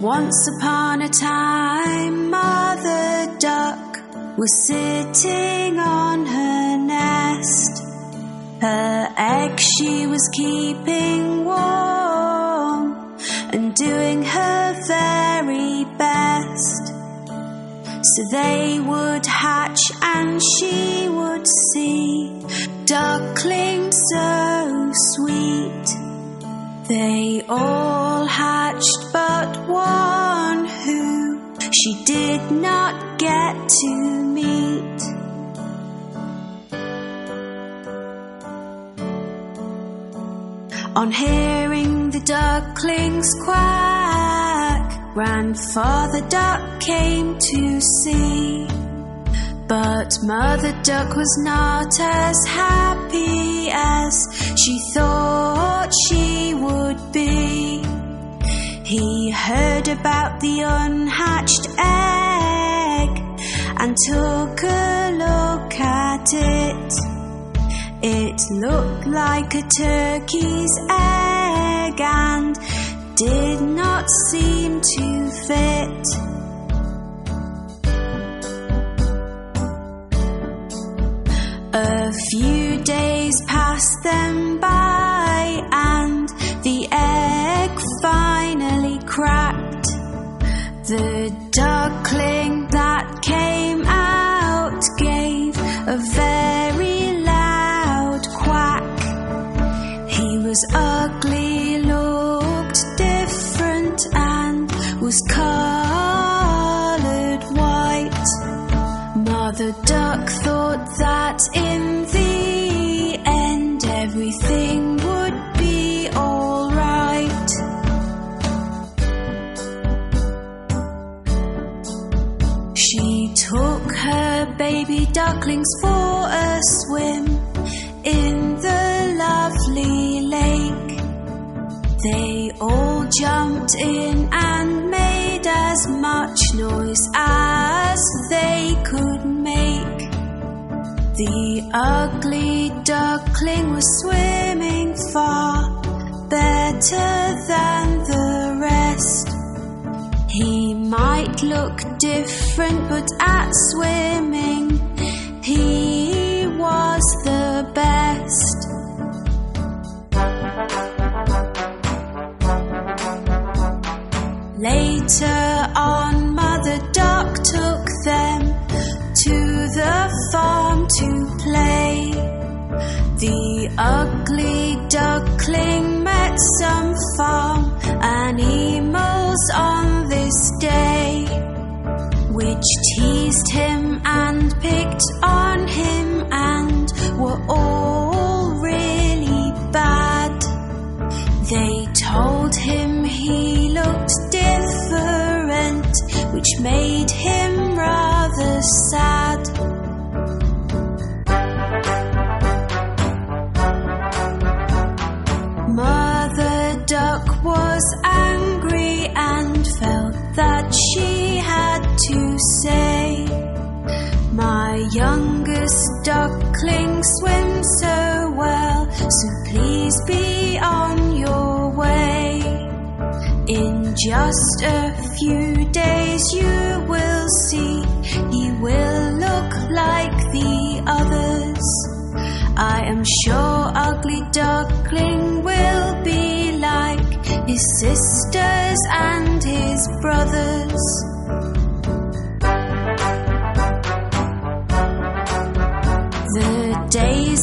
Once upon a time, Mother Duck was sitting on her nest. Her egg she was keeping warm and doing her very best. So they would hatch and she would see ducklings so sweet. They all but one who she did not get to meet. On hearing the ducklings quack, Grandfather Duck came to see. But Mother Duck was not as happy as she thought she would be. He heard about the unhatched egg and took a look at it. It looked like a turkey's egg and did not seem to fit. A few days passed them by Mother Duck thought that in the end everything would be alright. She took her baby ducklings for a swim in the lovely lake. They all jumped in and made as much noise The ugly duckling was swimming far better than the rest. He might look different, but at swimming, he was the best. Later on, Mother Duck took them to the farm to play. The ugly duckling met some farm animals on this day, which teased him and picked on him and were all really bad. They told him he looked different, which made him rather sad. Say, My youngest duckling swims so well, so please be on your way. In just a few days, you will see he will look like the others. I am sure Ugly Duckling will be like his sisters and his brothers.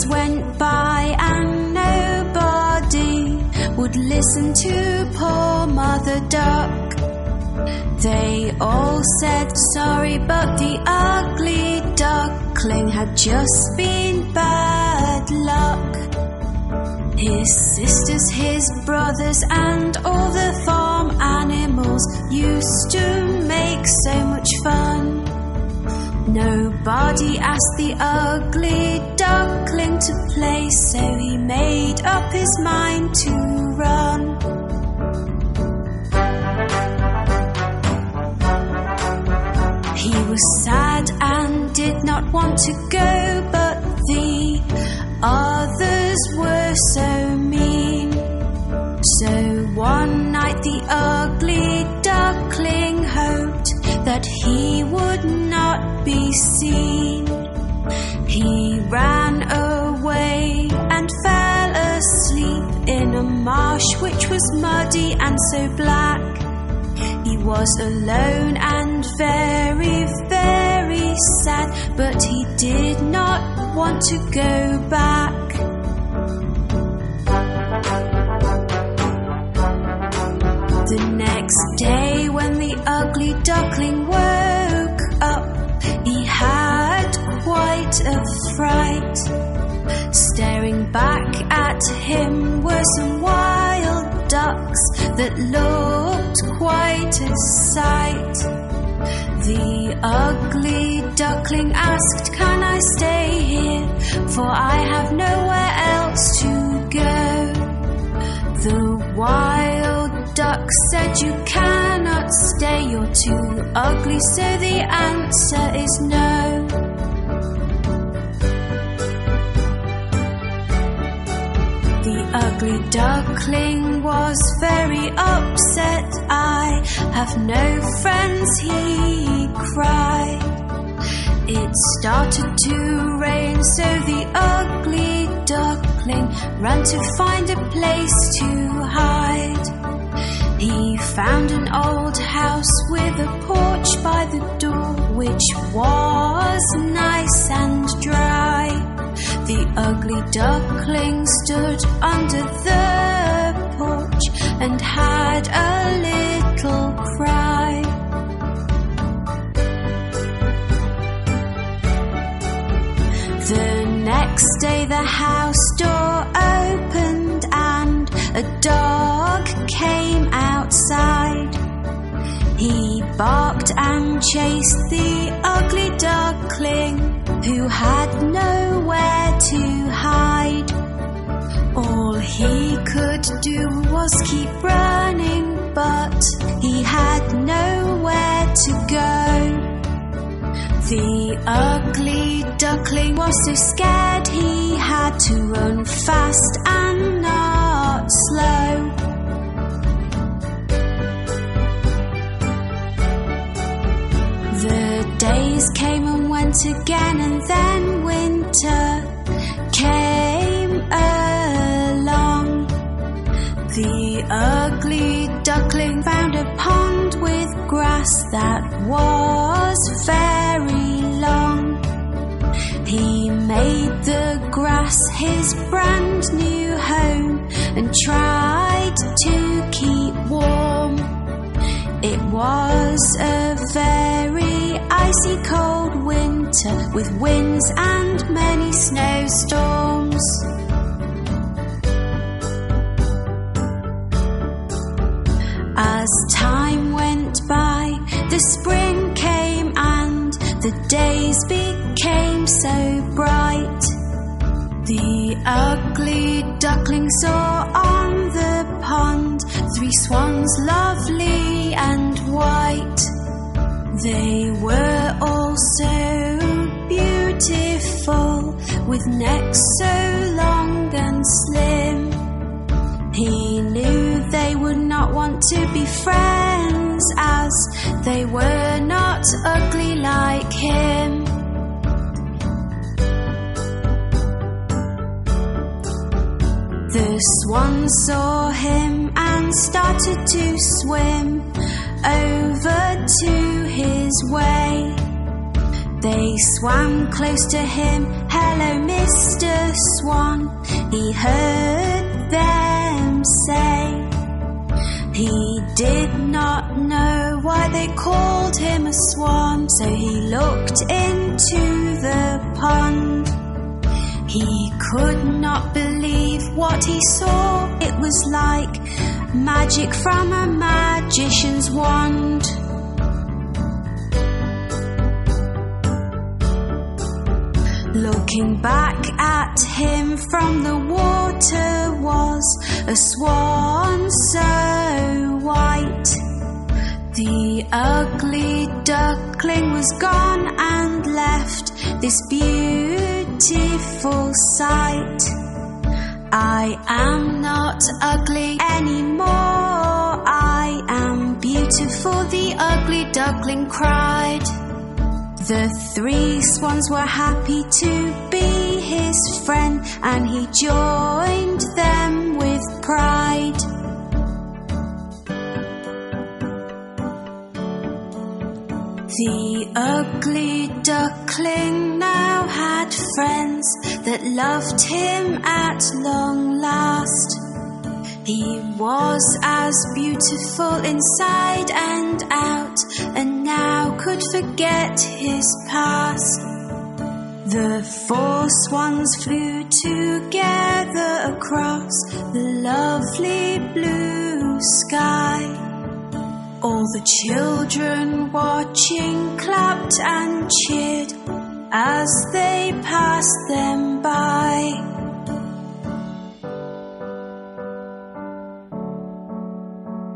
Went by and nobody would listen to poor Mother Duck. They all said sorry, but the ugly duckling had just been bad luck. His sisters, his brothers, and all the farm animals used to make so much fun. Nobody asked the ugly duckling to play, so he made up his mind to run. He was sad and did not want to go, but the others were so mean. So one night the ugly duck seen. He ran away and fell asleep in a marsh which was muddy and so black. He was alone and very, very sad, but he did not want to go back. The next day, when the ugly duckling fright. Staring back at him were some wild ducks that looked quite a sight. The ugly duckling asked, Can I stay here? For I have nowhere else to go. The wild duck said, You cannot stay, you're too ugly, so the answer is no. Ugly duckling was very upset. I have no friends, he cried. It started to rain, so the ugly duckling ran to find a place to hide. He found an old house with a porch by the door, which was nice and dry. The ugly duckling stood under the porch and had a little cry. The next day, the house door opened and a dog came outside. He barked and chased the ugly duckling who had to hide. All he could do was keep running, but he had nowhere to go. The ugly duckling was so scared he had to run fast and not slow. The days came and went again, duckling found a pond with grass that was very long. He made the grass his brand new home and tried to keep warm. It was a very icy cold winter with winds and many snowstorms. Ugly duckling saw on the pond three swans lovely and white. They were all so beautiful, with necks so long and slim. He knew they would not want to be friends as they were not ugly like him. The swan saw him and started to swim over to his way. They swam close to him. Hello, Mr. Swan. He heard them say. He did not know why they called him a swan, so he looked into the pond. He could not believe what he saw. It was like magic from a magician's wand. Looking back at him from the water was a swan so white. The ugly duckling was gone and left this beautiful sight. I am not ugly anymore. I am beautiful, the ugly duckling cried. The three swans were happy to be his friend, and he joined them with pride. The ugly duckling now had friends that loved him at long last. He was as beautiful inside and out, and now could forget his past. The four swans flew together across the lovely blue sky. All the children watching clapped and cheered as they passed them by.